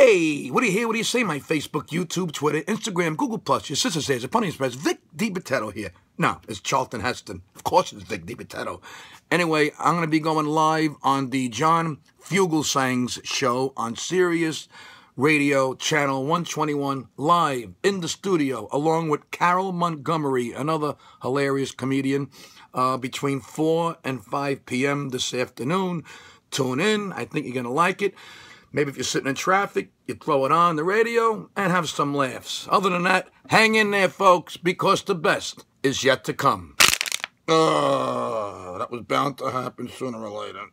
Hey, what do you hear? What do you say? My Facebook, YouTube, Twitter, Instagram, Google Plus. Your sister says a Pony Express. Vic DiBitetto here. No, it's Charlton Heston. Of course, it's Vic DiBitetto. Anyway, I'm going to be going live on the John Fugelsang's show on Sirius Radio Channel 121 live in the studio, along with Carol Montgomery, another hilarious comedian, uh, between 4 and 5 p.m. this afternoon. Tune in. I think you're going to like it. Maybe if you're sitting in traffic, you throw it on the radio and have some laughs. Other than that, hang in there, folks, because the best is yet to come. Uh, that was bound to happen sooner or later.